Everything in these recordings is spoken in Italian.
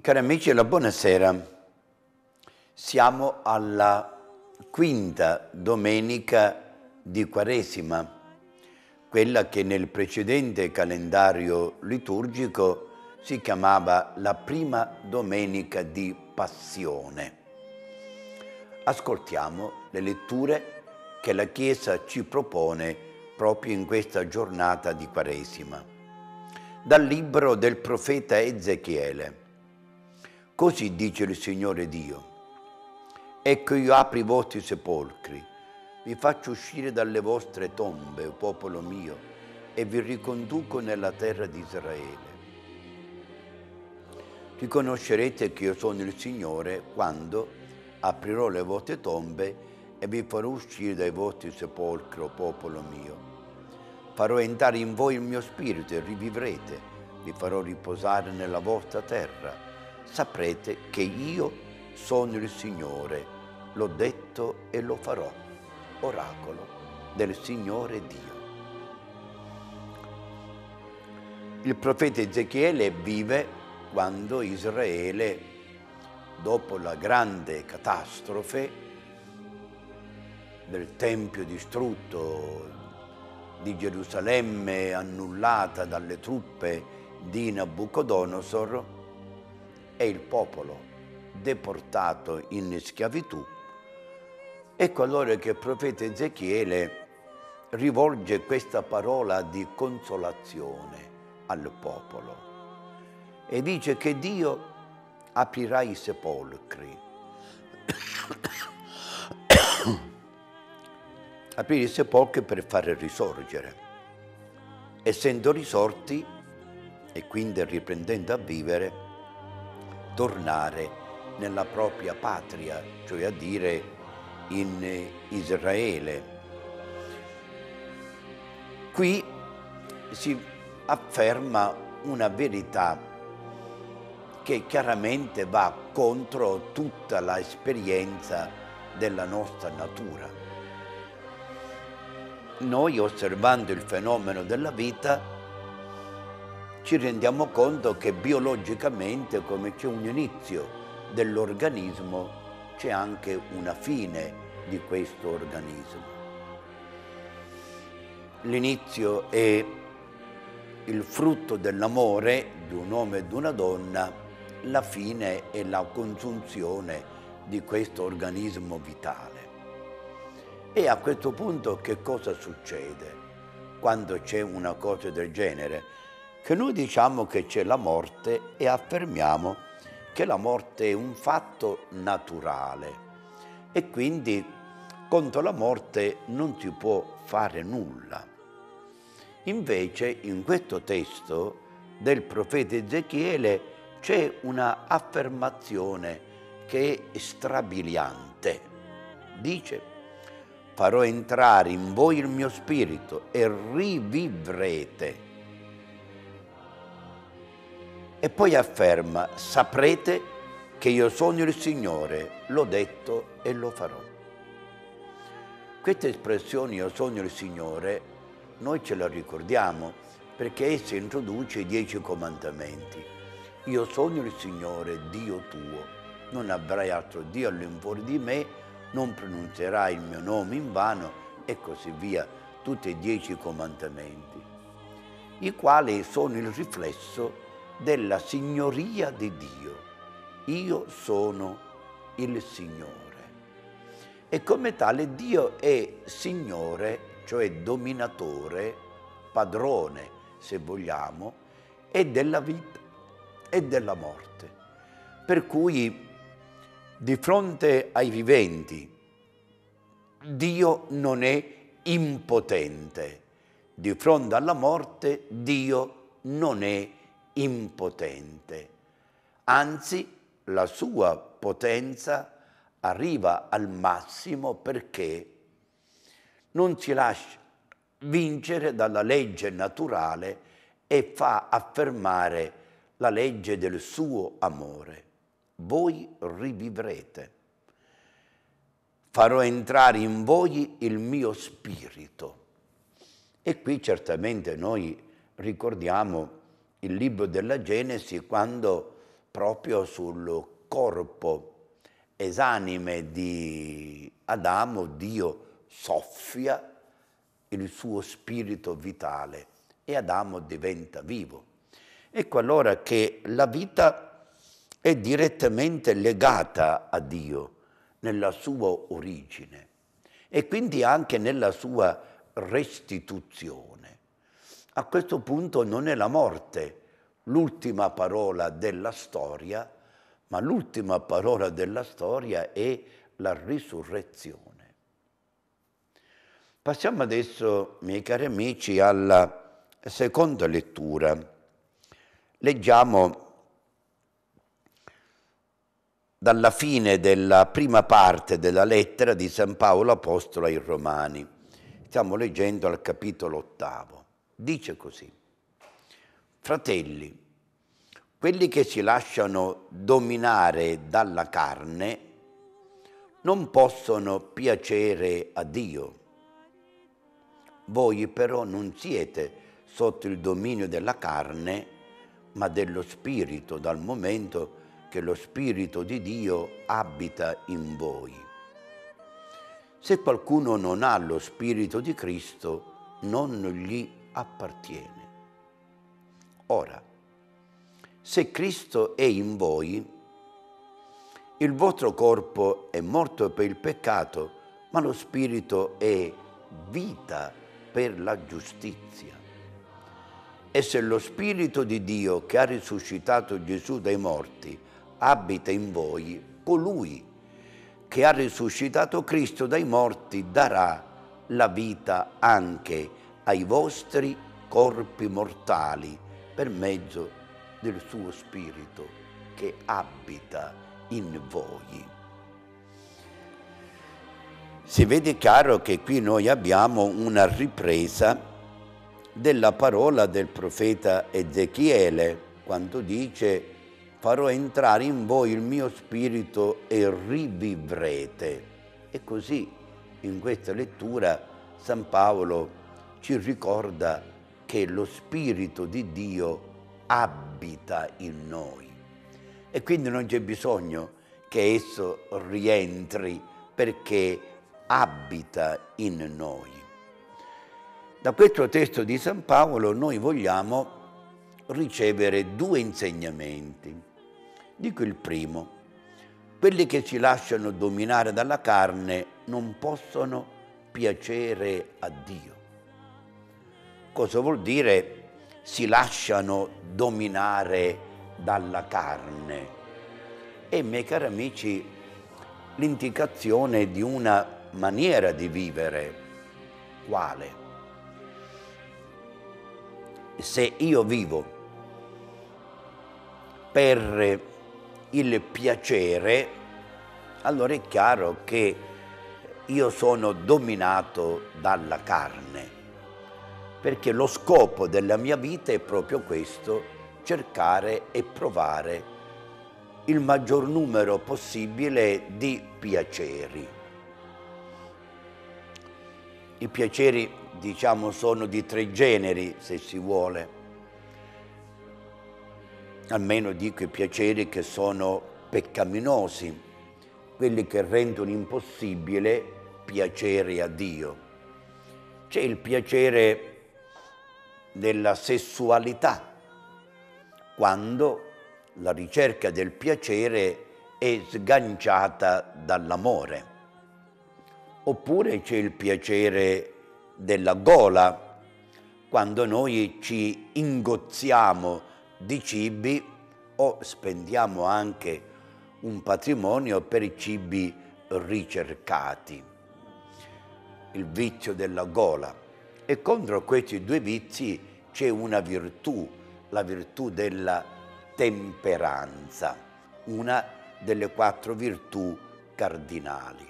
Cari amici, la buonasera. Siamo alla quinta domenica di Quaresima, quella che nel precedente calendario liturgico si chiamava la prima domenica di Passione. Ascoltiamo le letture che la Chiesa ci propone proprio in questa giornata di Quaresima. Dal libro del profeta Ezechiele. Così dice il Signore Dio. Ecco io apro i vostri sepolcri, vi faccio uscire dalle vostre tombe, popolo mio, e vi riconduco nella terra di Israele. Riconoscerete che io sono il Signore quando aprirò le vostre tombe e vi farò uscire dai vostri sepolcri, popolo mio. Farò entrare in voi il mio spirito e rivivrete, vi farò riposare nella vostra terra saprete che io sono il Signore, l'ho detto e lo farò, oracolo del Signore Dio. Il profeta Ezechiele vive quando Israele, dopo la grande catastrofe del Tempio distrutto, di Gerusalemme annullata dalle truppe di Nabucodonosor, è il popolo deportato in schiavitù. Ecco allora che il profeta Ezechiele rivolge questa parola di consolazione al popolo e dice che Dio aprirà i sepolcri. Aprire i sepolcri per fare risorgere. Essendo risorti e quindi riprendendo a vivere, tornare nella propria patria, cioè a dire in Israele. Qui si afferma una verità che chiaramente va contro tutta l'esperienza della nostra natura. Noi osservando il fenomeno della vita ci rendiamo conto che biologicamente come c'è un inizio dell'organismo, c'è anche una fine di questo organismo. L'inizio è il frutto dell'amore di un uomo e di una donna, la fine è la congiunzione di questo organismo vitale. E a questo punto che cosa succede quando c'è una cosa del genere? Che noi diciamo che c'è la morte e affermiamo che la morte è un fatto naturale e quindi contro la morte non si può fare nulla. Invece in questo testo del profeta Ezechiele c'è una affermazione che è strabiliante. Dice, farò entrare in voi il mio spirito e rivivrete e poi afferma, saprete che io sono il Signore, l'ho detto e lo farò. Questa espressione, io sono il Signore, noi ce la ricordiamo perché essa introduce i dieci comandamenti. Io sono il Signore, Dio tuo, non avrai altro Dio all'infuori di me, non pronuncerai il mio nome in vano e così via, tutti e dieci comandamenti, i quali sono il riflesso della signoria di Dio. Io sono il Signore. E come tale Dio è Signore, cioè dominatore, padrone, se vogliamo, e della vita e della morte. Per cui di fronte ai viventi Dio non è impotente, di fronte alla morte Dio non è impotente impotente, anzi la sua potenza arriva al massimo perché non si lascia vincere dalla legge naturale e fa affermare la legge del suo amore. Voi rivivrete. Farò entrare in voi il mio spirito. E qui certamente noi ricordiamo il libro della Genesi quando proprio sul corpo esanime di Adamo, Dio soffia il suo spirito vitale e Adamo diventa vivo. Ecco allora che la vita è direttamente legata a Dio nella sua origine e quindi anche nella sua restituzione. A questo punto non è la morte l'ultima parola della storia, ma l'ultima parola della storia è la risurrezione. Passiamo adesso, miei cari amici, alla seconda lettura. Leggiamo dalla fine della prima parte della lettera di San Paolo Apostolo ai Romani. Stiamo leggendo al capitolo ottavo. Dice così, fratelli, quelli che si lasciano dominare dalla carne non possono piacere a Dio. Voi però non siete sotto il dominio della carne, ma dello Spirito, dal momento che lo Spirito di Dio abita in voi. Se qualcuno non ha lo Spirito di Cristo, non gli appartiene. Ora, se Cristo è in voi, il vostro corpo è morto per il peccato, ma lo Spirito è vita per la giustizia. E se lo Spirito di Dio che ha risuscitato Gesù dai morti abita in voi, colui che ha risuscitato Cristo dai morti darà la vita anche ai vostri corpi mortali per mezzo del suo Spirito che abita in voi. Si vede chiaro che qui noi abbiamo una ripresa della parola del profeta Ezechiele quando dice farò entrare in voi il mio spirito e rivivrete. E così in questa lettura San Paolo ci ricorda che lo spirito di Dio abita in noi e quindi non c'è bisogno che esso rientri perché abita in noi. Da questo testo di San Paolo noi vogliamo ricevere due insegnamenti. Dico il primo, quelli che si lasciano dominare dalla carne non possono piacere a Dio. Cosa vuol dire si lasciano dominare dalla carne? E, miei cari amici, l'indicazione di una maniera di vivere. Quale? Se io vivo per il piacere, allora è chiaro che io sono dominato dalla carne, perché lo scopo della mia vita è proprio questo, cercare e provare il maggior numero possibile di piaceri. I piaceri, diciamo, sono di tre generi, se si vuole almeno dico i piaceri che sono peccaminosi, quelli che rendono impossibile piacere a Dio. C'è il piacere della sessualità, quando la ricerca del piacere è sganciata dall'amore. Oppure c'è il piacere della gola, quando noi ci ingozziamo di cibi o spendiamo anche un patrimonio per i cibi ricercati, il vizio della gola. E contro questi due vizi c'è una virtù, la virtù della temperanza, una delle quattro virtù cardinali.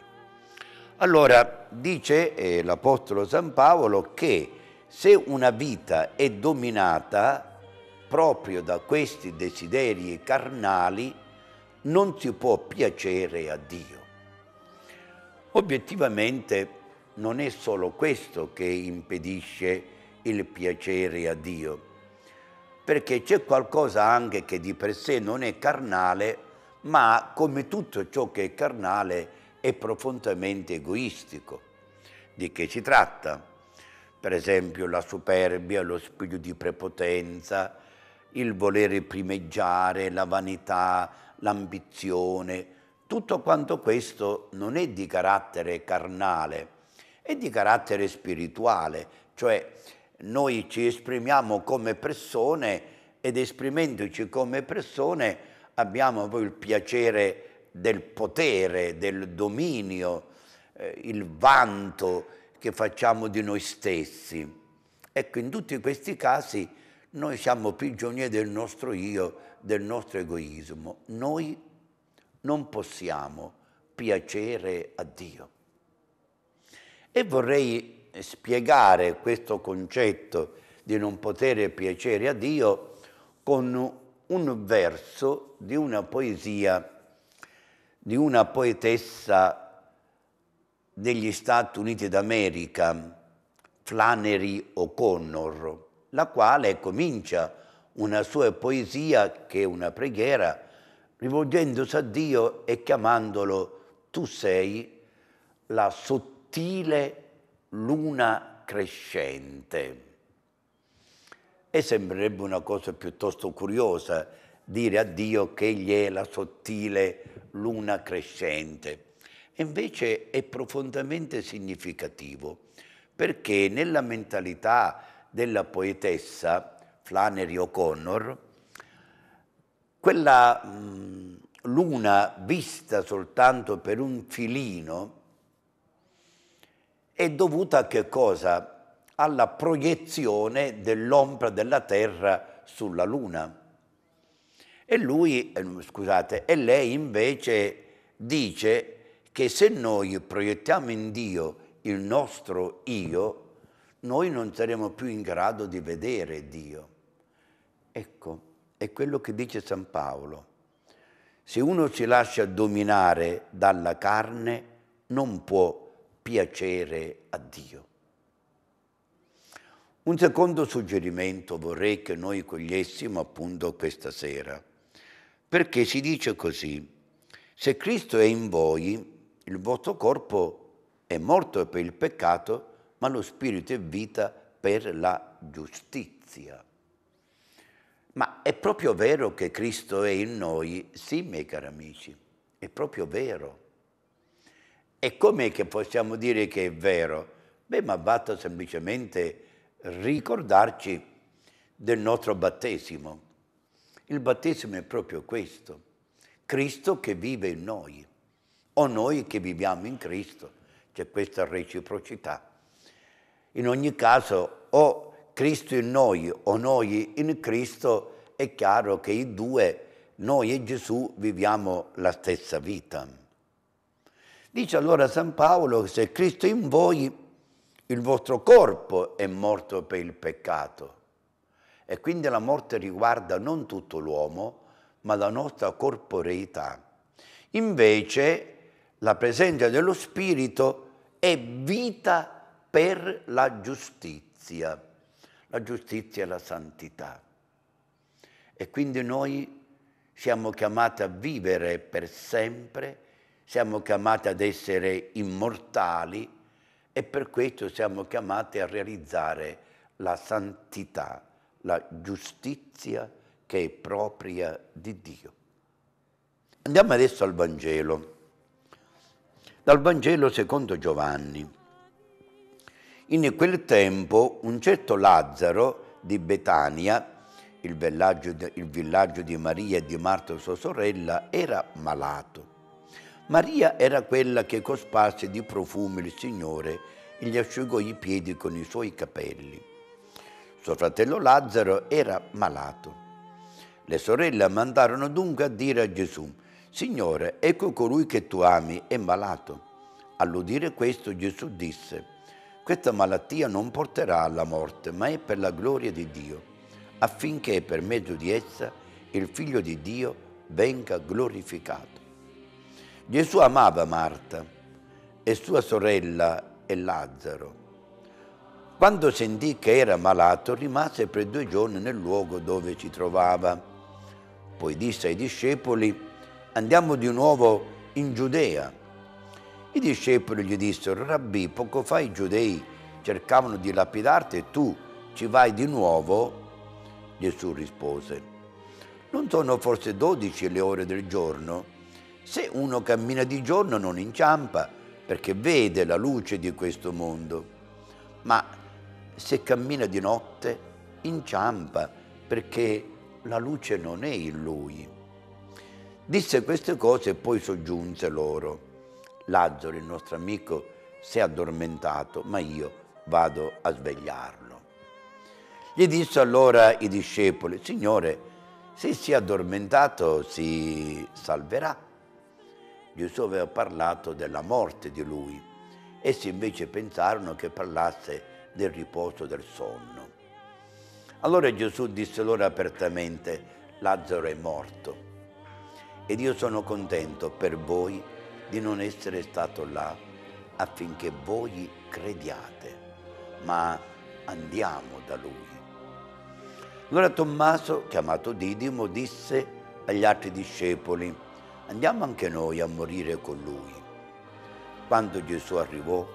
Allora dice eh, l'Apostolo San Paolo che se una vita è dominata proprio da questi desideri carnali non si può piacere a Dio. Obiettivamente non è solo questo che impedisce il piacere a Dio, perché c'è qualcosa anche che di per sé non è carnale, ma come tutto ciò che è carnale è profondamente egoistico. Di che si tratta? Per esempio la superbia, lo spirito di prepotenza, il volere primeggiare, la vanità, l'ambizione, tutto quanto questo non è di carattere carnale, è di carattere spirituale, cioè noi ci esprimiamo come persone ed esprimendoci come persone abbiamo poi il piacere del potere, del dominio, eh, il vanto che facciamo di noi stessi. Ecco, in tutti questi casi noi siamo prigionieri del nostro io, del nostro egoismo. Noi non possiamo piacere a Dio. E vorrei spiegare questo concetto di non poter piacere a Dio con un verso di una poesia di una poetessa degli Stati Uniti d'America, Flannery O'Connor, la quale comincia una sua poesia che è una preghiera rivolgendosi a Dio e chiamandolo tu sei la sottile luna crescente. E sembrerebbe una cosa piuttosto curiosa dire a Dio che egli è la sottile luna crescente. Invece è profondamente significativo, perché nella mentalità della poetessa Flannery O'Connor, quella mh, luna vista soltanto per un filino è dovuta a che cosa? Alla proiezione dell'ombra della Terra sulla luna. E lui, eh, scusate, e lei invece dice che se noi proiettiamo in Dio il nostro io, noi non saremo più in grado di vedere Dio. Ecco, è quello che dice San Paolo. Se uno si lascia dominare dalla carne, non può piacere a Dio. Un secondo suggerimento vorrei che noi cogliessimo appunto questa sera, perché si dice così, se Cristo è in voi, il vostro corpo è morto per il peccato, ma lo spirito è vita per la giustizia. Ma è proprio vero che Cristo è in noi? Sì, miei cari amici, è proprio vero. E come che possiamo dire che è vero? Beh, ma basta semplicemente ricordarci del nostro battesimo. Il battesimo è proprio questo, Cristo che vive in noi, o noi che viviamo in Cristo, c'è questa reciprocità. In ogni caso, o Cristo in noi o noi in Cristo, è chiaro che i due, noi e Gesù, viviamo la stessa vita. Dice allora San Paolo che se Cristo è in voi, il vostro corpo è morto per il peccato. E quindi la morte riguarda non tutto l'uomo, ma la nostra corporeità. Invece la presenza dello Spirito è vita per la giustizia. La giustizia è la santità. E quindi noi siamo chiamati a vivere per sempre, siamo chiamati ad essere immortali e per questo siamo chiamati a realizzare la santità, la giustizia che è propria di Dio. Andiamo adesso al Vangelo. Dal Vangelo secondo Giovanni. In quel tempo un certo Lazzaro di Betania, il villaggio, il villaggio di Maria e di Marta sua sorella, era malato. Maria era quella che cosparse di profumi il Signore e gli asciugò i piedi con i suoi capelli. Suo fratello Lazzaro era malato. Le sorelle mandarono dunque a dire a Gesù, Signore, ecco colui che tu ami è malato. All'udire questo Gesù disse, questa malattia non porterà alla morte, ma è per la gloria di Dio, affinché per mezzo di essa il Figlio di Dio venga glorificato. Gesù amava Marta e sua sorella e Lazzaro. Quando sentì che era malato, rimase per due giorni nel luogo dove si trovava. Poi disse ai discepoli, andiamo di nuovo in Giudea. I discepoli gli dissero, Rabbi, poco fa i giudei cercavano di lapidarti e tu ci vai di nuovo? Gesù rispose, non sono forse dodici le ore del giorno? Se uno cammina di giorno non inciampa perché vede la luce di questo mondo, ma se cammina di notte inciampa perché la luce non è in lui. Disse queste cose e poi soggiunse loro, Lazzaro, il nostro amico, si è addormentato, ma io vado a svegliarlo. Gli disse allora i discepoli, Signore, se si è addormentato si salverà. Gesù aveva parlato della morte di lui. Essi invece pensarono che parlasse del riposo del sonno. Allora Gesù disse loro apertamente, Lazzaro è morto ed io sono contento per voi di non essere stato là affinché voi crediate, ma andiamo da lui. Allora Tommaso, chiamato Didimo, disse agli altri discepoli, andiamo anche noi a morire con lui. Quando Gesù arrivò,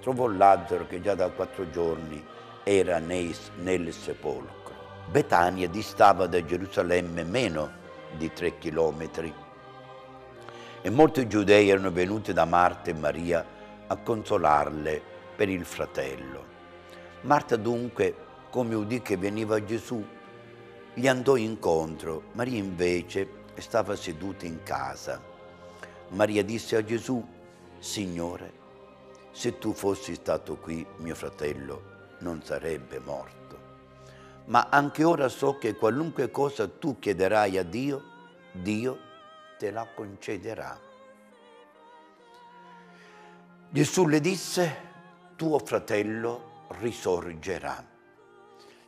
trovò Lazzaro che già da quattro giorni era nei, nel sepolcro. Betania distava da Gerusalemme meno di tre chilometri e molti giudei erano venuti da Marta e Maria a consolarle per il fratello. Marta dunque come udì che veniva Gesù, gli andò incontro. Maria invece stava seduta in casa. Maria disse a Gesù, Signore, se tu fossi stato qui, mio fratello non sarebbe morto. Ma anche ora so che qualunque cosa tu chiederai a Dio, Dio te la concederà. Gesù le disse, tuo fratello risorgerà.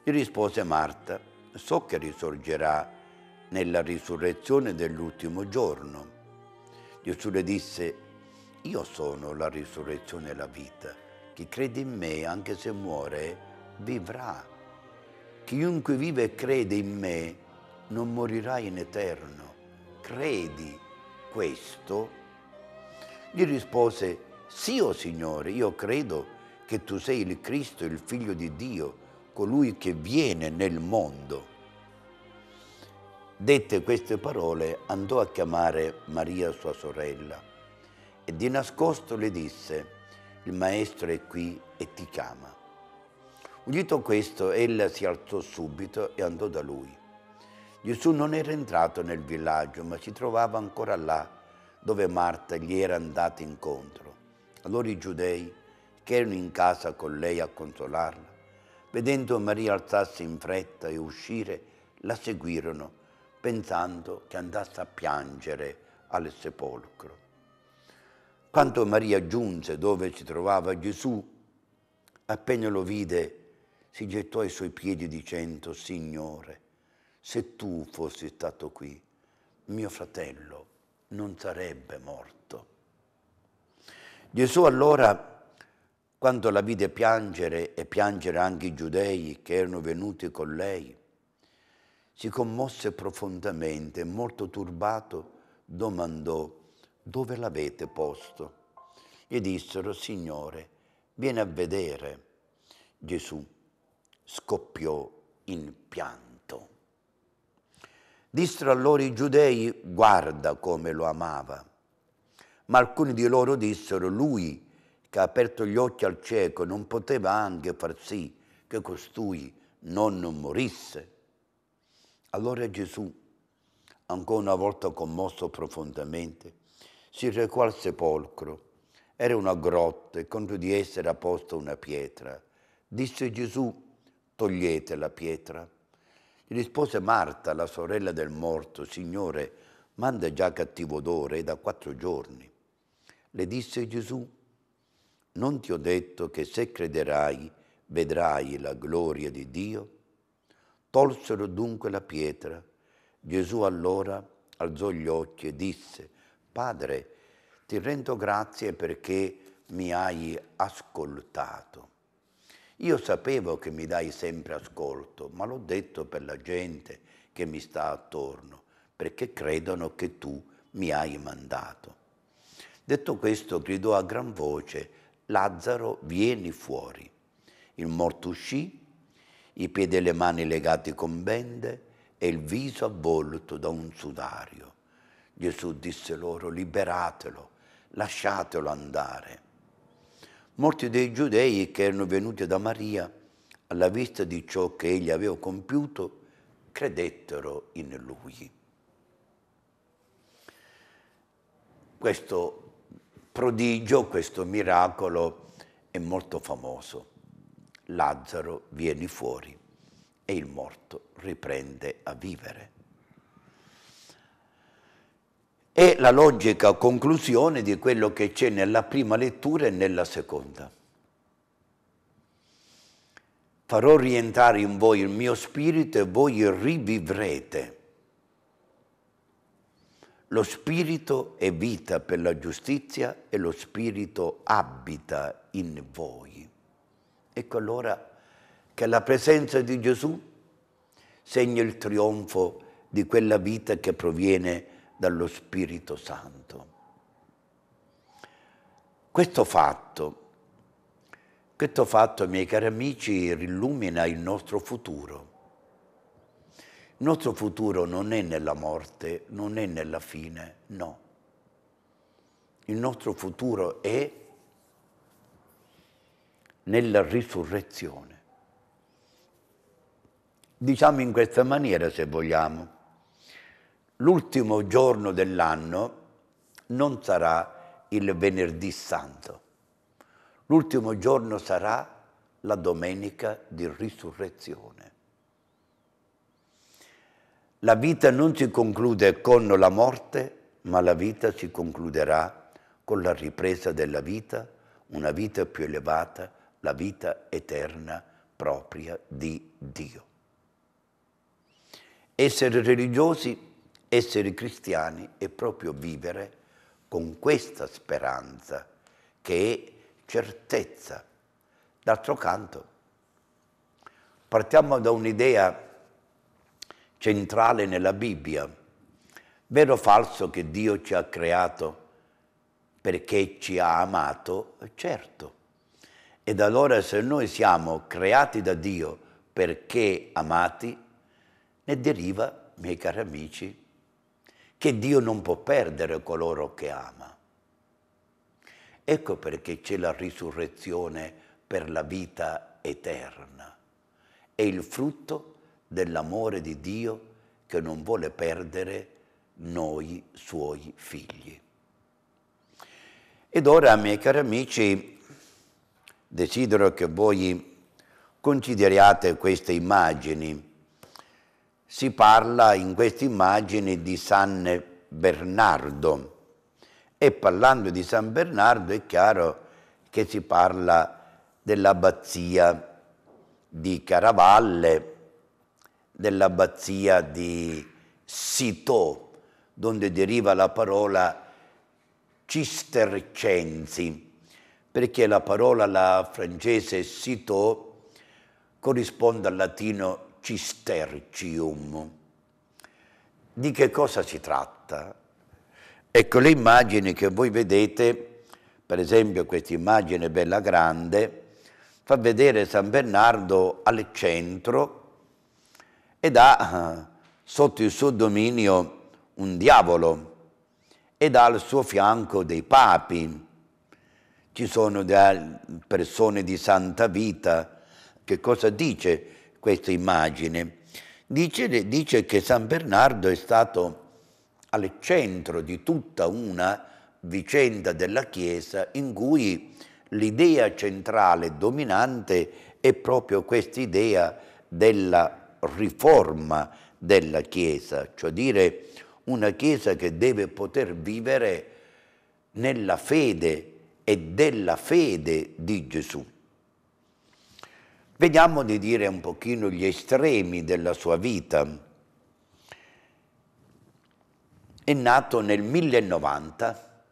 Gli rispose Marta, so che risorgerà nella risurrezione dell'ultimo giorno. Gesù le disse, io sono la risurrezione e la vita. Chi crede in me, anche se muore, vivrà. Chiunque vive e crede in me non morirà in eterno. Credi questo? Gli rispose, sì, o oh Signore, io credo che tu sei il Cristo, il Figlio di Dio, colui che viene nel mondo. Dette queste parole, andò a chiamare Maria sua sorella e di nascosto le disse, il maestro è qui e ti chiama. Udito questo, ella si alzò subito e andò da lui. Gesù non era entrato nel villaggio, ma si trovava ancora là, dove Marta gli era andata incontro. Allora i giudei, che erano in casa con lei a consolarla, Vedendo Maria alzarsi in fretta e uscire, la seguirono, pensando che andasse a piangere al sepolcro. Quando Maria giunse dove si trovava Gesù, appena lo vide, si gettò ai suoi piedi dicendo, Signore, se tu fossi stato qui, mio fratello non sarebbe morto. Gesù allora quando la vide piangere e piangere anche i giudei che erano venuti con lei, si commosse profondamente e molto turbato domandò dove l'avete posto? Gli dissero, Signore, vieni a vedere. Gesù scoppiò in pianto. Dissero allora i giudei, guarda come lo amava. Ma alcuni di loro dissero, lui che ha aperto gli occhi al cieco non poteva anche far sì che costui non morisse? Allora Gesù, ancora una volta commosso profondamente, si recò al sepolcro. Era una grotta e contro di essa era posta una pietra. Disse Gesù, togliete la pietra. Gli rispose Marta, la sorella del morto, Signore, manda già cattivo odore da quattro giorni. Le disse Gesù, non ti ho detto che se crederai vedrai la gloria di Dio? Tolsero dunque la pietra. Gesù allora alzò gli occhi e disse, Padre, ti rendo grazie perché mi hai ascoltato. Io sapevo che mi dai sempre ascolto, ma l'ho detto per la gente che mi sta attorno, perché credono che tu mi hai mandato. Detto questo, gridò a gran voce, Lazzaro, vieni fuori. Il morto uscì, i piedi e le mani legati con bende e il viso avvolto da un sudario. Gesù disse loro, liberatelo, lasciatelo andare. Molti dei giudei che erano venuti da Maria, alla vista di ciò che egli aveva compiuto, credettero in lui. Questo prodigio, questo miracolo è molto famoso. Lazzaro viene fuori e il morto riprende a vivere. È la logica conclusione di quello che c'è nella prima lettura e nella seconda. Farò rientrare in voi il mio spirito e voi rivivrete. Lo spirito è vita per la giustizia e lo spirito abita in voi. Ecco allora che la presenza di Gesù segna il trionfo di quella vita che proviene dallo Spirito Santo. Questo fatto, questo fatto, miei cari amici, rilumina il nostro futuro. Il nostro futuro non è nella morte, non è nella fine, no. Il nostro futuro è nella risurrezione. Diciamo in questa maniera se vogliamo l'ultimo giorno dell'anno non sarà il venerdì santo, l'ultimo giorno sarà la domenica di risurrezione. La vita non si conclude con la morte, ma la vita si concluderà con la ripresa della vita, una vita più elevata, la vita eterna propria di Dio. Essere religiosi essere cristiani è proprio vivere con questa speranza che è certezza. D'altro canto, partiamo da un'idea centrale nella Bibbia. Vero o falso che Dio ci ha creato perché ci ha amato? Certo. Ed allora se noi siamo creati da Dio perché amati, ne deriva, miei cari amici, che Dio non può perdere coloro che ama. Ecco perché c'è la risurrezione per la vita eterna. È il frutto dell'amore di Dio che non vuole perdere noi suoi figli. Ed ora, miei cari amici, desidero che voi consideriate queste immagini. Si parla in queste immagini di San Bernardo e parlando di San Bernardo è chiaro che si parla dell'abbazia di Caravalle, dell'abbazia di Citeaux, dove deriva la parola cistercensi, perché la parola la francese Citeaux corrisponde al latino cistercium. Di che cosa si tratta? Ecco le immagini che voi vedete, per esempio questa immagine bella grande, fa vedere San Bernardo al centro ed ha sotto il suo dominio un diavolo ed ha al suo fianco dei papi. Ci sono persone di santa vita. Che cosa dice questa immagine. Dice, dice che San Bernardo è stato al centro di tutta una vicenda della Chiesa in cui l'idea centrale dominante è proprio questa idea della riforma della Chiesa, cioè dire una Chiesa che deve poter vivere nella fede e della fede di Gesù. Vediamo di dire un pochino gli estremi della sua vita. È nato nel 1090,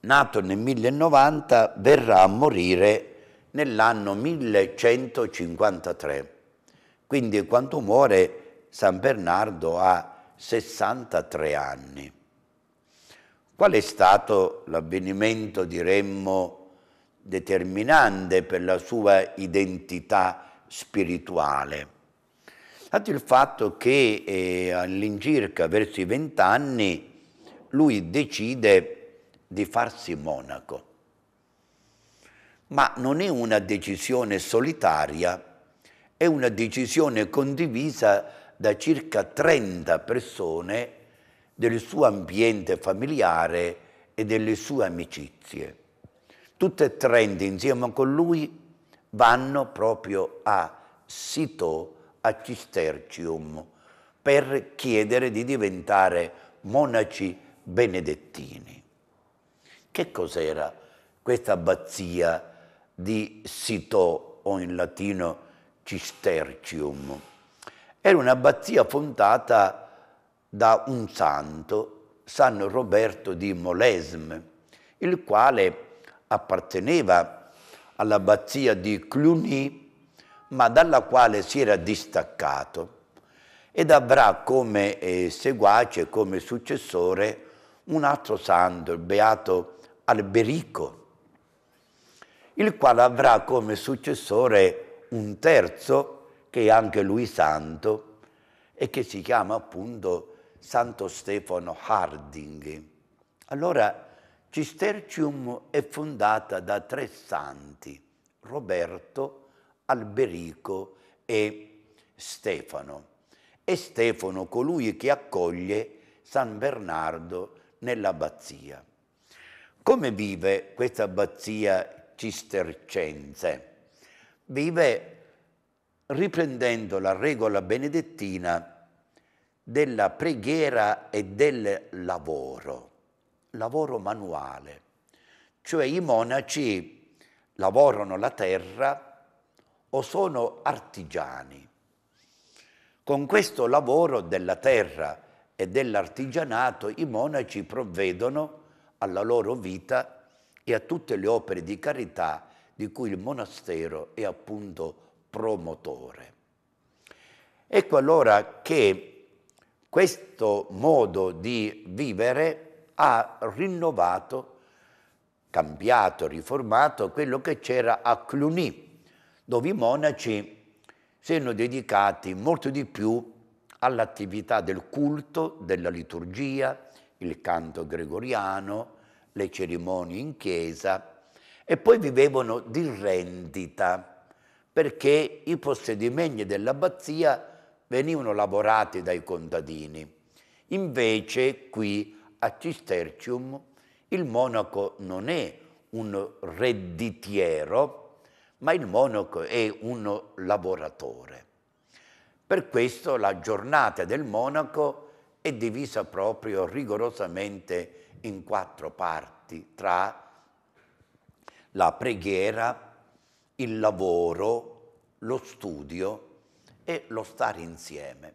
nato nel 1090, verrà a morire nell'anno 1153. Quindi quando muore San Bernardo ha 63 anni. Qual è stato l'avvenimento, diremmo, determinante per la sua identità spirituale? Stato il fatto che eh, all'incirca verso i vent'anni lui decide di farsi monaco. Ma non è una decisione solitaria, è una decisione condivisa da circa 30 persone del suo ambiente familiare e delle sue amicizie. Tutte e 30 insieme con lui vanno proprio a Sito, a Cistercium, per chiedere di diventare monaci benedettini. Che cos'era questa abbazia di Sito o in latino Cistercium? Era un'abbazia fondata da un santo, San Roberto di Molesme, il quale apparteneva all'abbazia di Cluny, ma dalla quale si era distaccato ed avrà come eh, seguace, come successore, un altro santo, il beato Alberico, il quale avrà come successore un terzo, che è anche lui santo, e che si chiama appunto Santo Stefano Harding. Allora, Cistercium è fondata da tre santi, Roberto, Alberico e Stefano. E Stefano colui che accoglie San Bernardo nell'abbazia. Come vive questa abbazia cistercense? Vive riprendendo la regola benedettina della preghiera e del lavoro, lavoro manuale, cioè i monaci lavorano la terra o sono artigiani. Con questo lavoro della terra e dell'artigianato i monaci provvedono alla loro vita e a tutte le opere di carità di cui il monastero è appunto promotore. Ecco allora che questo modo di vivere ha rinnovato, cambiato, riformato quello che c'era a Cluny, dove i monaci si erano dedicati molto di più all'attività del culto, della liturgia, il canto gregoriano, le cerimonie in chiesa e poi vivevano di rendita perché i possedimenti dell'abbazia venivano lavorati dai contadini. Invece qui a Cistercium il monaco non è un redditiero, ma il monaco è un lavoratore. Per questo la giornata del monaco è divisa proprio rigorosamente in quattro parti, tra la preghiera, il lavoro, lo studio e lo stare insieme.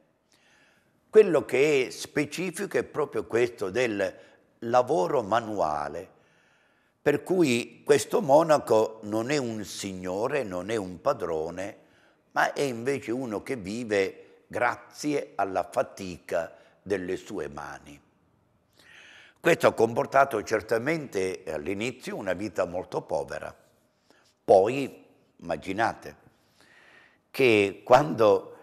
Quello che è specifico è proprio questo del lavoro manuale, per cui questo monaco non è un signore, non è un padrone, ma è invece uno che vive grazie alla fatica delle sue mani. Questo ha comportato certamente all'inizio una vita molto povera. Poi, immaginate, che quando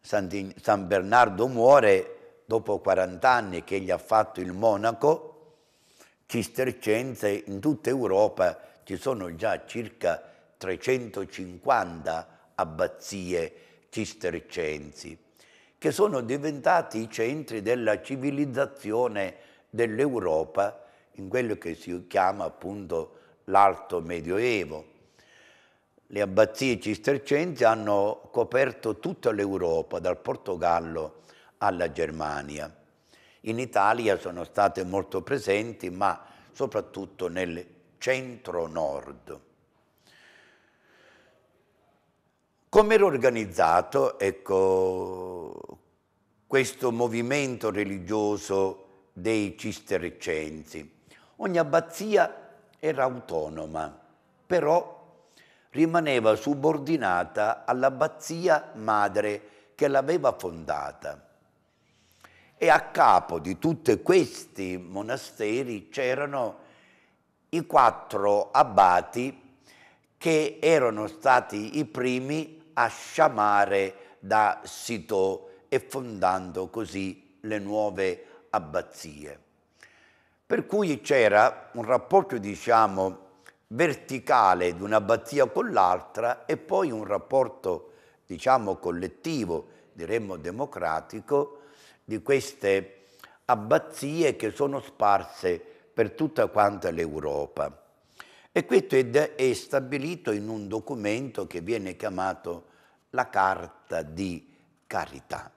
San Bernardo muore, dopo 40 anni che gli ha fatto il monaco, cistercense in tutta Europa ci sono già circa 350 abbazie cistercensi, che sono diventati i centri della civilizzazione dell'Europa in quello che si chiama appunto l'Alto Medioevo. Le abbazie cistercensi hanno coperto tutta l'Europa, dal Portogallo alla Germania. In Italia sono state molto presenti, ma soprattutto nel centro-nord. Come era organizzato ecco, questo movimento religioso dei cistercensi? Ogni abbazia era autonoma, però rimaneva subordinata all'abbazia madre che l'aveva fondata. E a capo di tutti questi monasteri c'erano i quattro abbati che erano stati i primi a sciamare da Sito e fondando così le nuove abbazie. Per cui c'era un rapporto, diciamo, verticale di un'abbazia con l'altra e poi un rapporto, diciamo, collettivo, diremmo democratico, di queste abbazie che sono sparse per tutta quanta l'Europa. E questo è stabilito in un documento che viene chiamato la Carta di Carità.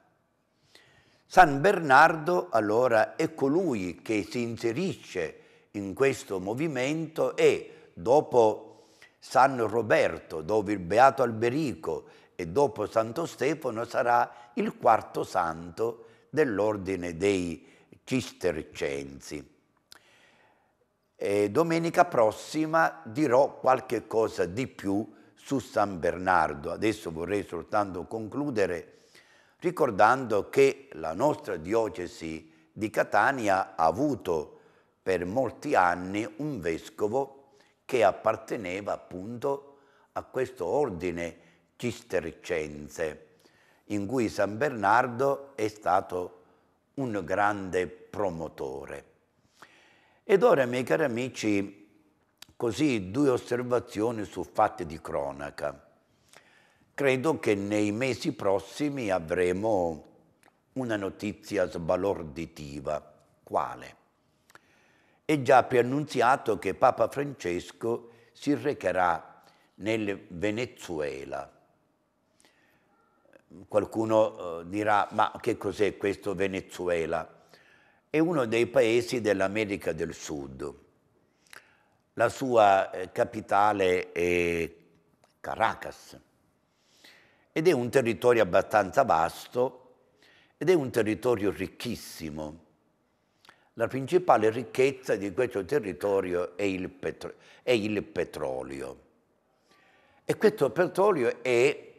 San Bernardo allora è colui che si inserisce in questo movimento e dopo San Roberto, dopo il Beato Alberico e dopo Santo Stefano sarà il quarto santo dell'ordine dei cistercensi. E domenica prossima dirò qualche cosa di più su San Bernardo. Adesso vorrei soltanto concludere ricordando che la nostra diocesi di Catania ha avuto per molti anni un vescovo che apparteneva appunto a questo ordine cistercense, in cui San Bernardo è stato un grande promotore. Ed ora, miei cari amici, così due osservazioni su fatti di cronaca. Credo che nei mesi prossimi avremo una notizia sbalorditiva. Quale? È già preannunziato che Papa Francesco si recherà nel Venezuela. Qualcuno eh, dirà, ma che cos'è questo Venezuela? È uno dei paesi dell'America del Sud. La sua eh, capitale è Caracas ed è un territorio abbastanza vasto ed è un territorio ricchissimo. La principale ricchezza di questo territorio è il, petro è il petrolio. E questo petrolio è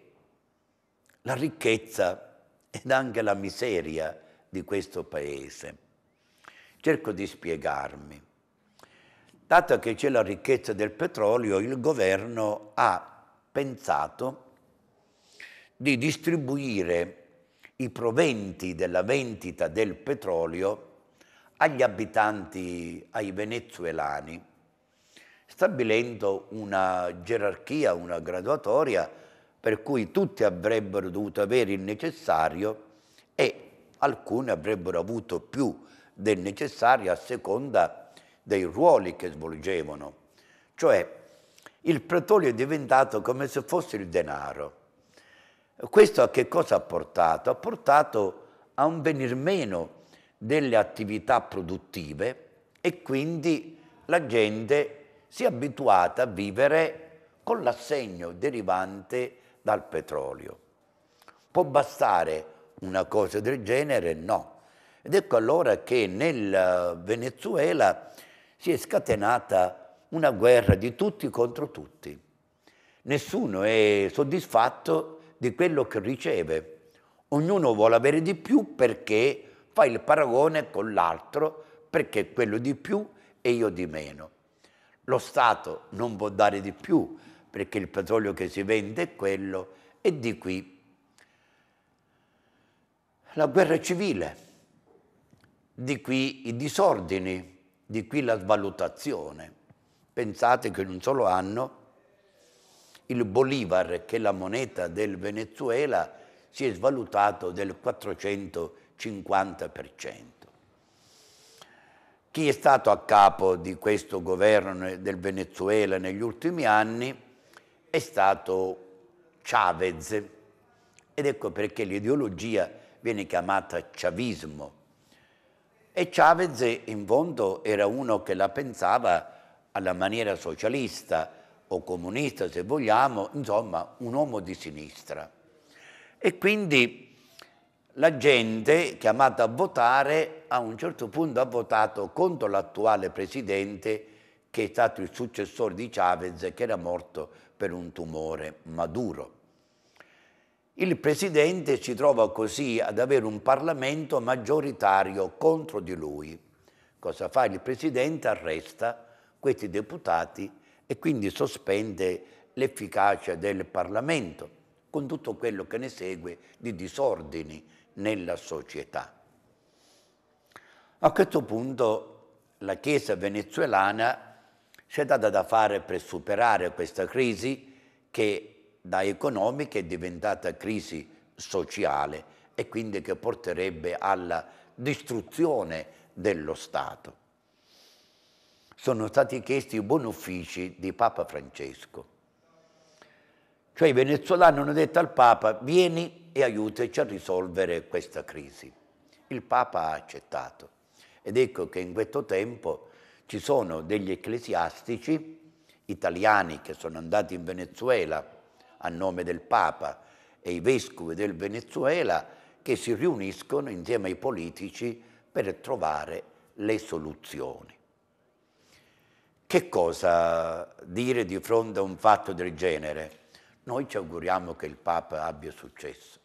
la ricchezza ed anche la miseria di questo paese. Cerco di spiegarmi. Dato che c'è la ricchezza del petrolio, il governo ha pensato di distribuire i proventi della vendita del petrolio agli abitanti, ai venezuelani, stabilendo una gerarchia, una graduatoria per cui tutti avrebbero dovuto avere il necessario e alcuni avrebbero avuto più del necessario a seconda dei ruoli che svolgevano. Cioè il petrolio è diventato come se fosse il denaro questo a che cosa ha portato? Ha portato a un venir meno delle attività produttive e quindi la gente si è abituata a vivere con l'assegno derivante dal petrolio. Può bastare una cosa del genere? No. Ed ecco allora che nel Venezuela si è scatenata una guerra di tutti contro tutti. Nessuno è soddisfatto di quello che riceve. Ognuno vuole avere di più perché fa il paragone con l'altro, perché quello di più e io di meno. Lo Stato non può dare di più perché il petrolio che si vende è quello e di qui la guerra civile, di qui i disordini, di qui la svalutazione. Pensate che in un solo anno il Bolivar, che è la moneta del Venezuela, si è svalutato del 450%. Chi è stato a capo di questo governo del Venezuela negli ultimi anni è stato Chavez ed ecco perché l'ideologia viene chiamata chavismo. E Chavez in fondo era uno che la pensava alla maniera socialista, o comunista se vogliamo, insomma un uomo di sinistra. E quindi la gente chiamata a votare a un certo punto ha votato contro l'attuale presidente che è stato il successore di Chavez che era morto per un tumore maduro. Il presidente si trova così ad avere un Parlamento maggioritario contro di lui. Cosa fa il presidente? Arresta questi deputati e quindi sospende l'efficacia del Parlamento con tutto quello che ne segue di disordini nella società. A questo punto la Chiesa venezuelana si è data da fare per superare questa crisi che da economica è diventata crisi sociale e quindi che porterebbe alla distruzione dello Stato. Sono stati chiesti i buoni uffici di Papa Francesco. Cioè i venezuelani hanno detto al Papa vieni e aiutaci a risolvere questa crisi. Il Papa ha accettato. Ed ecco che in questo tempo ci sono degli ecclesiastici italiani che sono andati in Venezuela a nome del Papa e i vescovi del Venezuela che si riuniscono insieme ai politici per trovare le soluzioni. Che cosa dire di fronte a un fatto del genere? Noi ci auguriamo che il Papa abbia successo,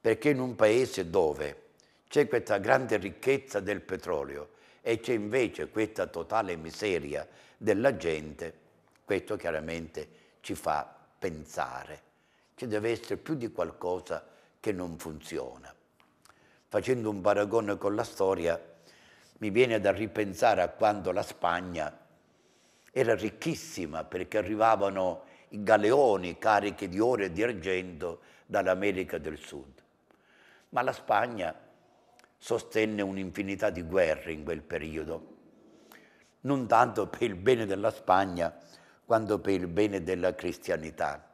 perché in un paese dove c'è questa grande ricchezza del petrolio e c'è invece questa totale miseria della gente, questo chiaramente ci fa pensare. Ci deve essere più di qualcosa che non funziona. Facendo un paragone con la storia, mi viene da ripensare a quando la Spagna era ricchissima perché arrivavano i galeoni carichi di oro e di argento dall'America del Sud. Ma la Spagna sostenne un'infinità di guerre in quel periodo, non tanto per il bene della Spagna quanto per il bene della cristianità.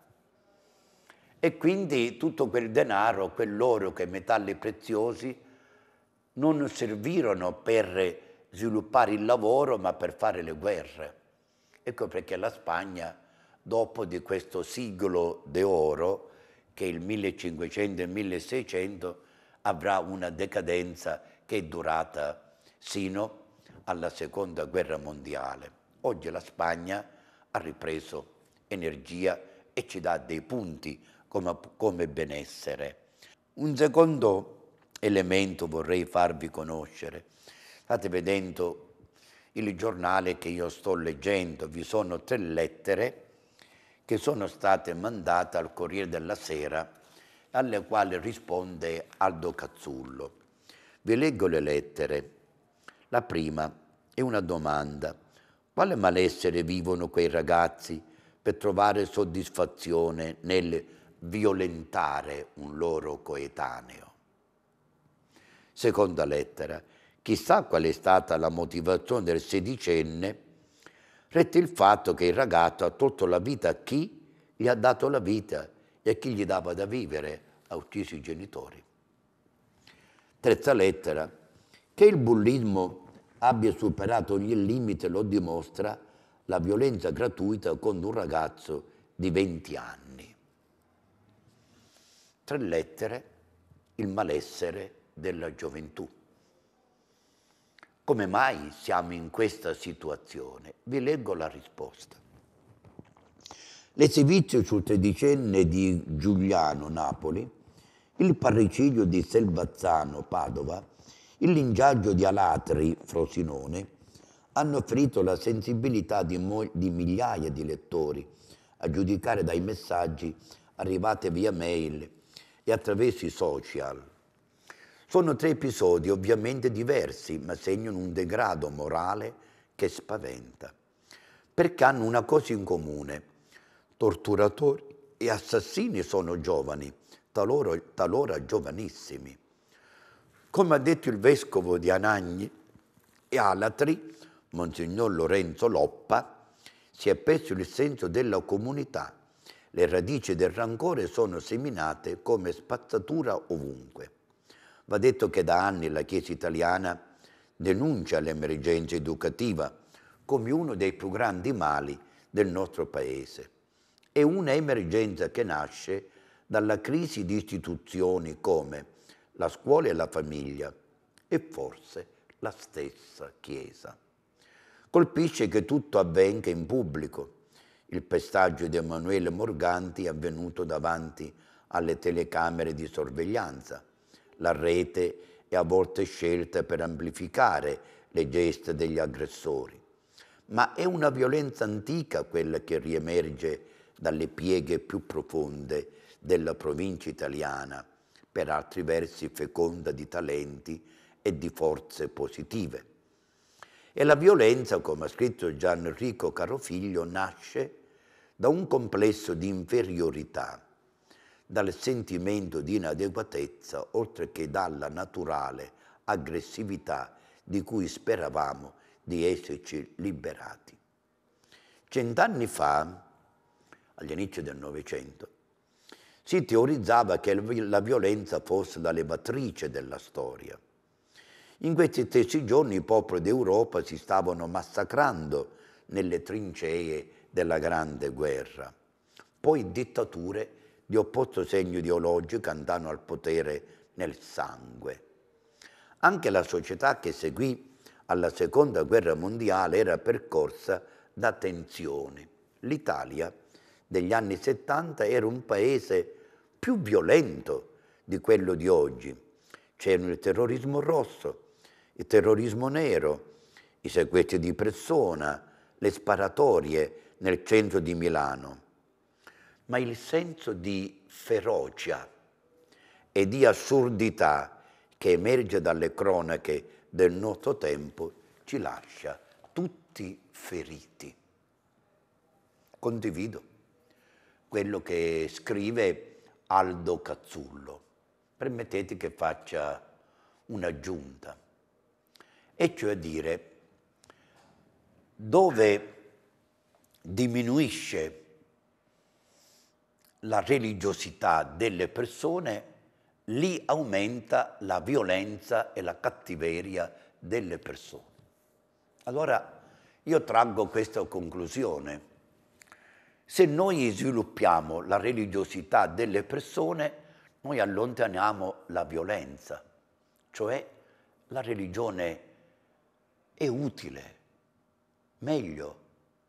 E quindi tutto quel denaro, quell'oro, quei metalli preziosi non servirono per sviluppare il lavoro ma per fare le guerre. Ecco perché la Spagna, dopo di questo siglo d'oro, che il 1500 e 1600, avrà una decadenza che è durata sino alla seconda guerra mondiale. Oggi la Spagna ha ripreso energia e ci dà dei punti come, come benessere. Un secondo elemento vorrei farvi conoscere. State vedendo il giornale che io sto leggendo, vi sono tre lettere che sono state mandate al Corriere della Sera alle quali risponde Aldo Cazzullo. Vi leggo le lettere. La prima è una domanda. Quale malessere vivono quei ragazzi per trovare soddisfazione nel violentare un loro coetaneo? Seconda lettera. Chissà qual è stata la motivazione del sedicenne rette il fatto che il ragazzo ha tolto la vita a chi gli ha dato la vita e a chi gli dava da vivere, ha ucciso i genitori. Terza lettera, che il bullismo abbia superato ogni limite lo dimostra la violenza gratuita contro un ragazzo di 20 anni. Tre lettere, il malessere della gioventù. Come mai siamo in questa situazione? Vi leggo la risposta. L'esibizio sul tredicenne di Giuliano Napoli, il parricidio di Selvazzano Padova, il lingiaggio di Alatri Frosinone hanno ferito la sensibilità di, di migliaia di lettori, a giudicare dai messaggi arrivati via mail e attraverso i social. Sono tre episodi ovviamente diversi, ma segnano un degrado morale che spaventa, perché hanno una cosa in comune torturatori e assassini sono giovani, talora, talora giovanissimi. Come ha detto il vescovo di Anagni e Alatri, Monsignor Lorenzo Loppa, si è perso il senso della comunità. Le radici del rancore sono seminate come spazzatura ovunque. Va detto che da anni la Chiesa italiana denuncia l'emergenza educativa come uno dei più grandi mali del nostro Paese è un'emergenza che nasce dalla crisi di istituzioni come la scuola e la famiglia e forse la stessa Chiesa. Colpisce che tutto avvenga in pubblico. Il pestaggio di Emanuele Morganti è avvenuto davanti alle telecamere di sorveglianza. La rete è a volte scelta per amplificare le gesta degli aggressori. Ma è una violenza antica quella che riemerge dalle pieghe più profonde della provincia italiana, per altri versi feconda di talenti e di forze positive. E la violenza, come ha scritto Gianrico Carofiglio, nasce da un complesso di inferiorità, dal sentimento di inadeguatezza, oltre che dalla naturale aggressività di cui speravamo di esserci liberati. Cent'anni fa, agli inizi del Novecento, si teorizzava che la violenza fosse la levatrice della storia. In questi stessi giorni i popoli d'Europa si stavano massacrando nelle trincee della Grande Guerra. Poi dittature di opposto segno ideologico andavano al potere nel sangue. Anche la società che seguì alla Seconda Guerra Mondiale era percorsa da tensioni. L'Italia degli anni 70 era un paese più violento di quello di oggi. C'erano il terrorismo rosso, il terrorismo nero, i sequestri di persona, le sparatorie nel centro di Milano. Ma il senso di ferocia e di assurdità che emerge dalle cronache del nostro tempo ci lascia tutti feriti. Condivido quello che scrive Aldo Cazzullo. Permettete che faccia un'aggiunta, e cioè dire dove diminuisce la religiosità delle persone, lì aumenta la violenza e la cattiveria delle persone. Allora io traggo questa conclusione se noi sviluppiamo la religiosità delle persone, noi allontaniamo la violenza, cioè la religione è utile, meglio,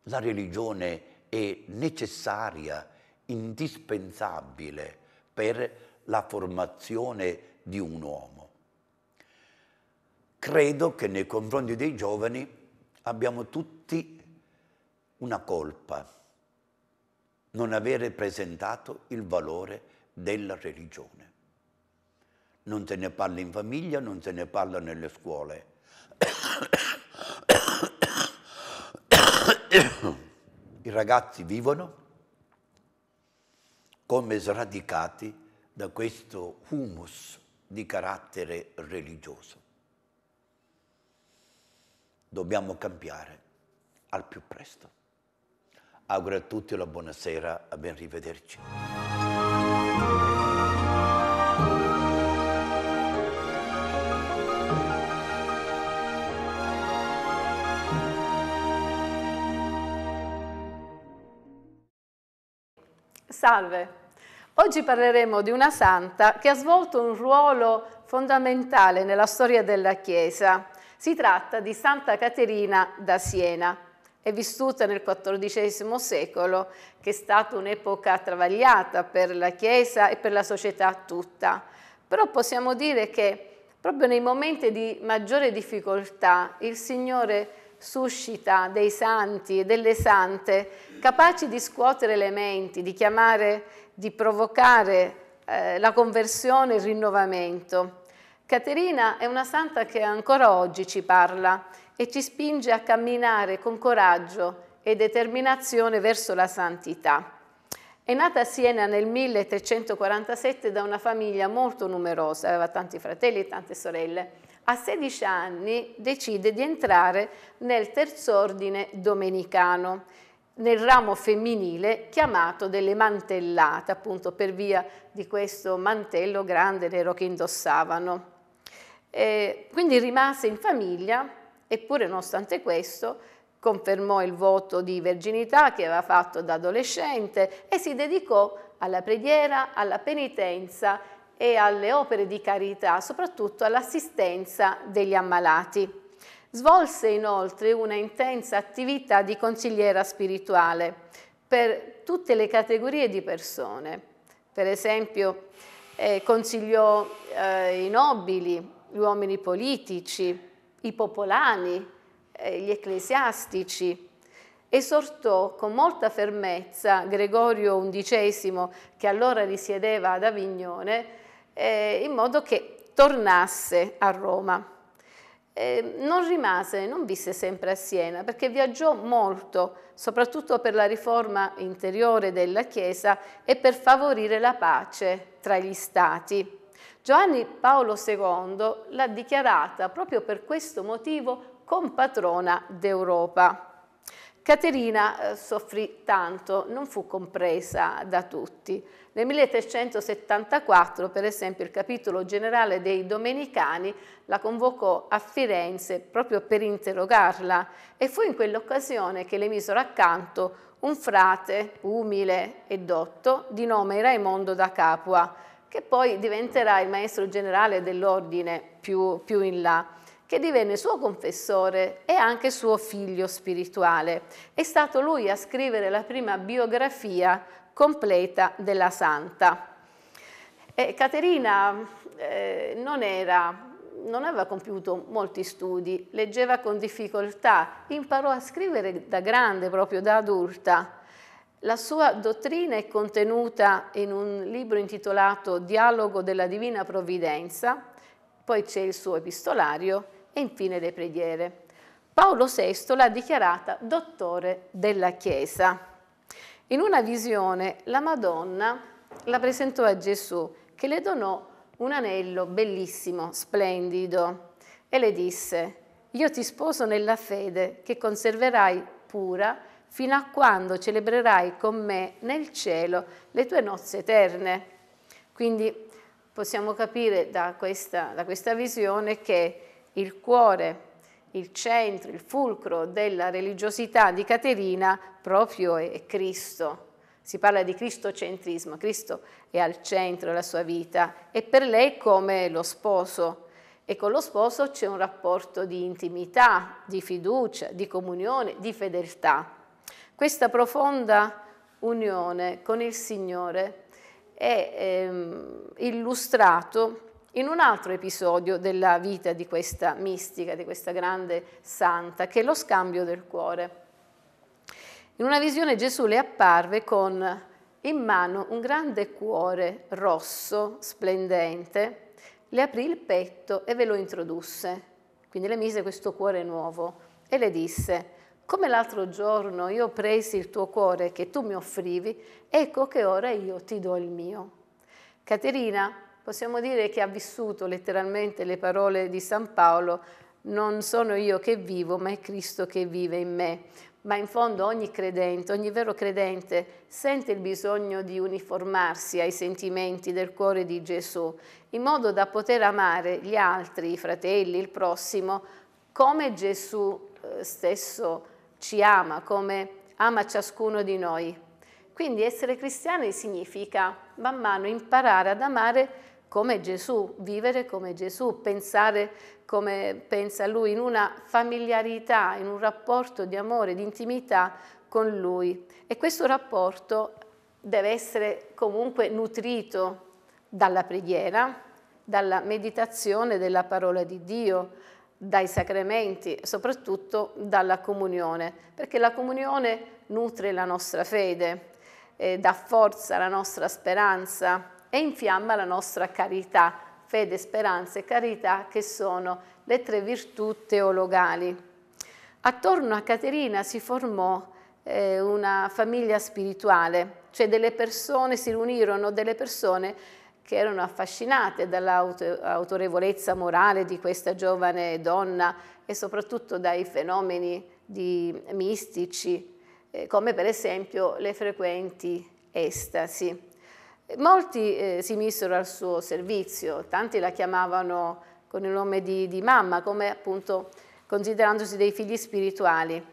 la religione è necessaria, indispensabile per la formazione di un uomo. Credo che nei confronti dei giovani abbiamo tutti una colpa non avere presentato il valore della religione. Non se ne parla in famiglia, non se ne parla nelle scuole. I ragazzi vivono come sradicati da questo humus di carattere religioso. Dobbiamo cambiare al più presto. Auguro a tutti una buonasera, a ben rivederci. Salve, oggi parleremo di una santa che ha svolto un ruolo fondamentale nella storia della Chiesa. Si tratta di Santa Caterina da Siena è vissuta nel XIV secolo, che è stata un'epoca travagliata per la Chiesa e per la società tutta. Però possiamo dire che proprio nei momenti di maggiore difficoltà il Signore suscita dei santi e delle sante capaci di scuotere le menti, di chiamare, di provocare eh, la conversione il rinnovamento. Caterina è una santa che ancora oggi ci parla e ci spinge a camminare con coraggio e determinazione verso la santità. È nata a Siena nel 1347 da una famiglia molto numerosa, aveva tanti fratelli e tante sorelle. A 16 anni decide di entrare nel terzordine domenicano, nel ramo femminile chiamato delle mantellate, appunto per via di questo mantello grande nero che indossavano. E quindi rimase in famiglia Eppure, nonostante questo, confermò il voto di verginità che aveva fatto da adolescente e si dedicò alla preghiera, alla penitenza e alle opere di carità, soprattutto all'assistenza degli ammalati. Svolse inoltre una intensa attività di consigliera spirituale per tutte le categorie di persone. Per esempio, eh, consigliò eh, i nobili, gli uomini politici, i popolani, eh, gli ecclesiastici, esortò con molta fermezza Gregorio XI, che allora risiedeva ad Avignone, eh, in modo che tornasse a Roma. Eh, non rimase, non visse sempre a Siena, perché viaggiò molto, soprattutto per la riforma interiore della Chiesa e per favorire la pace tra gli stati. Giovanni Paolo II l'ha dichiarata proprio per questo motivo compatrona d'Europa. Caterina eh, soffrì tanto, non fu compresa da tutti. Nel 1374, per esempio, il capitolo generale dei Domenicani la convocò a Firenze proprio per interrogarla e fu in quell'occasione che le misero accanto un frate umile e dotto di nome Raimondo da Capua, che poi diventerà il maestro generale dell'ordine più, più in là che divenne suo confessore e anche suo figlio spirituale. È stato lui a scrivere la prima biografia completa della santa. E Caterina eh, non, era, non aveva compiuto molti studi, leggeva con difficoltà, imparò a scrivere da grande, proprio da adulta. La sua dottrina è contenuta in un libro intitolato Dialogo della Divina Provvidenza, poi c'è il suo epistolario e infine le preghiere. Paolo VI l'ha dichiarata dottore della Chiesa. In una visione la Madonna la presentò a Gesù che le donò un anello bellissimo, splendido e le disse io ti sposo nella fede che conserverai pura fino a quando celebrerai con me nel cielo le tue nozze eterne. Quindi possiamo capire da questa, da questa visione che il cuore, il centro, il fulcro della religiosità di Caterina proprio è Cristo. Si parla di cristocentrismo, Cristo è al centro della sua vita e per lei come lo sposo. E con lo sposo c'è un rapporto di intimità, di fiducia, di comunione, di fedeltà. Questa profonda unione con il Signore è ehm, illustrato in un altro episodio della vita di questa mistica, di questa grande santa, che è lo scambio del cuore. In una visione Gesù le apparve con in mano un grande cuore rosso, splendente, le aprì il petto e ve lo introdusse. Quindi le mise questo cuore nuovo e le disse, come l'altro giorno io presi il tuo cuore che tu mi offrivi, ecco che ora io ti do il mio. Caterina possiamo dire che ha vissuto letteralmente le parole di San Paolo, non sono io che vivo, ma è Cristo che vive in me. Ma in fondo ogni credente, ogni vero credente sente il bisogno di uniformarsi ai sentimenti del cuore di Gesù, in modo da poter amare gli altri, i fratelli, il prossimo, come Gesù eh, stesso ci ama, come ama ciascuno di noi. Quindi essere cristiani significa man mano imparare ad amare come Gesù, vivere come Gesù, pensare come pensa Lui, in una familiarità, in un rapporto di amore, di intimità con Lui. E questo rapporto deve essere comunque nutrito dalla preghiera, dalla meditazione della parola di Dio, dai sacramenti, soprattutto dalla comunione, perché la comunione nutre la nostra fede, eh, dà forza alla nostra speranza, e infiamma la nostra carità, fede, speranza e carità che sono le tre virtù teologali. Attorno a Caterina si formò eh, una famiglia spirituale, cioè delle persone, si riunirono delle persone che erano affascinate dall'autorevolezza morale di questa giovane donna e soprattutto dai fenomeni mistici, eh, come per esempio le frequenti estasi. Molti eh, si misero al suo servizio, tanti la chiamavano con il nome di, di mamma, come appunto considerandosi dei figli spirituali.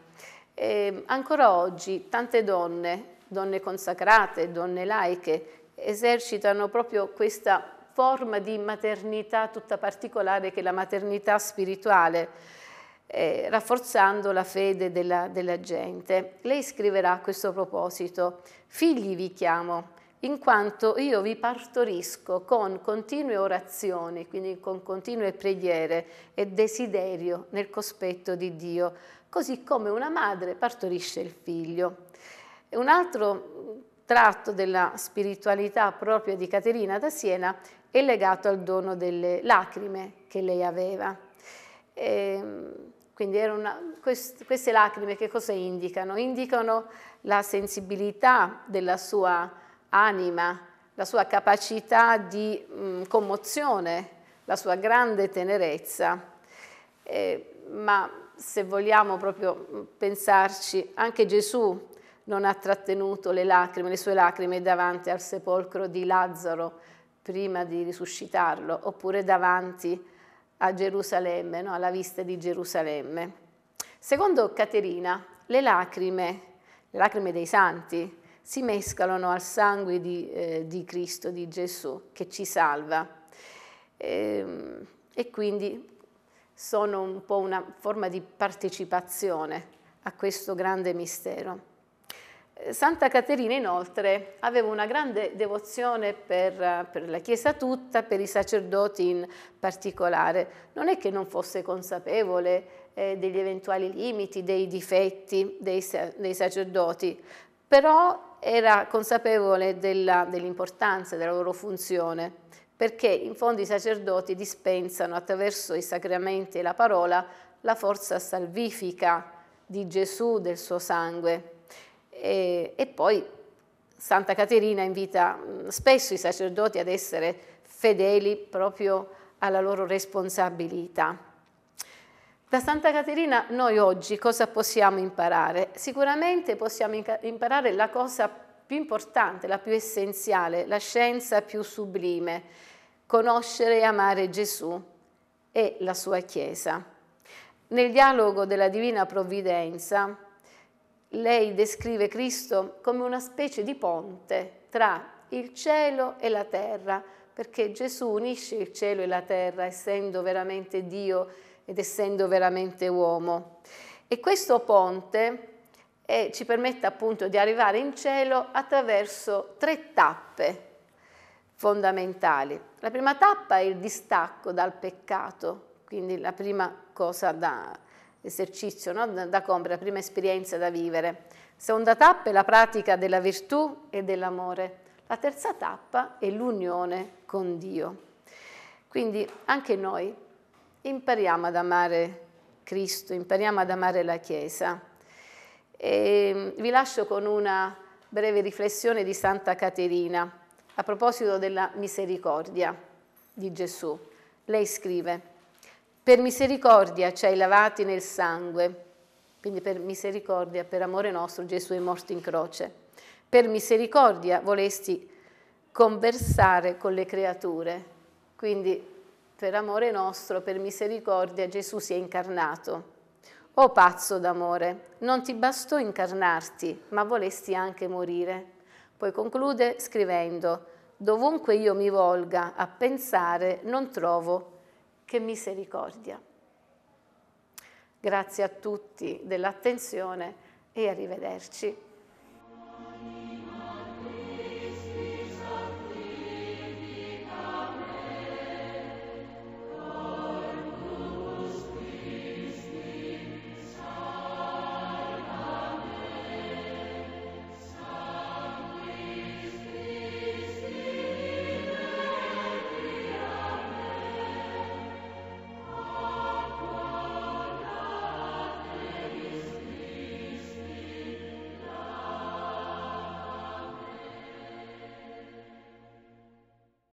E ancora oggi tante donne, donne consacrate, donne laiche, esercitano proprio questa forma di maternità tutta particolare che è la maternità spirituale. eh, rafforzando la fede della, della gente. Lei scriverà a questo proposito, figli vi chiamo, in quanto io vi partorisco con continue orazioni, quindi con continue preghiere e desiderio nel cospetto di Dio, così come una madre partorisce il figlio. Un altro tratto della spiritualità propria di Caterina da Siena è legato al dono delle lacrime che lei aveva. E, ehm, quindi una, quest, queste lacrime che cosa indicano? Indicano la sensibilità della sua anima, la sua capacità di mh, commozione, la sua grande tenerezza. Eh, ma se vogliamo proprio pensarci, anche Gesù non ha trattenuto le lacrime, le sue lacrime davanti al sepolcro di Lazzaro prima di risuscitarlo, oppure davanti a Gerusalemme, no? alla vista di Gerusalemme. Secondo Caterina, le lacrime, le lacrime dei santi, si mescolano al sangue di, eh, di Cristo, di Gesù, che ci salva. E, ehm, e quindi sono un po' una forma di partecipazione a questo grande mistero. Eh, Santa Caterina inoltre aveva una grande devozione per, per, la Chiesa tutta, per i sacerdoti in particolare. Non è che non fosse consapevole eh, degli eventuali limiti, dei difetti dei, dei sacerdoti, però era consapevole dell'importanza della loro funzione, perché in fondo i sacerdoti dispensano attraverso i sacramenti e la parola la forza salvifica di Gesù, del suo sangue. E, e poi Santa Caterina invita spesso i sacerdoti ad essere fedeli proprio alla loro responsabilità. Da Santa Caterina noi oggi cosa possiamo imparare? Sicuramente possiamo imparare la cosa più importante, la più essenziale, la scienza più sublime, conoscere e amare Gesù e la sua Chiesa. Nel dialogo della Divina Provvidenza, lei descrive Cristo come una specie di ponte tra il cielo e la terra, perché Gesù unisce il cielo e la terra, essendo veramente Dio ed essendo veramente uomo. E questo ponte eh, ci permette appunto di arrivare in cielo attraverso tre tappe fondamentali. La prima tappa è il distacco dal peccato, quindi la prima cosa da esercizio no? da, da compiere, la prima esperienza da vivere. Seconda tappa è la pratica della virtù e dell'amore. La terza tappa è l'unione con Dio. Quindi anche noi impariamo ad amare Cristo, impariamo ad amare la Chiesa. E mm, vi lascio con una breve riflessione di Santa Caterina a proposito della misericordia di Gesù. Lei scrive, per misericordia ci hai lavati nel sangue, quindi per misericordia, per amore nostro Gesù è morto in croce. Per misericordia volesti conversare con le creature, quindi per amore nostro, per misericordia, Gesù si è incarnato. O oh, pazzo d'amore, non ti bastò incarnarti, ma volesti anche morire. Poi conclude scrivendo, dovunque io mi volga a pensare, non trovo che misericordia. Grazie a tutti dell'attenzione e arrivederci.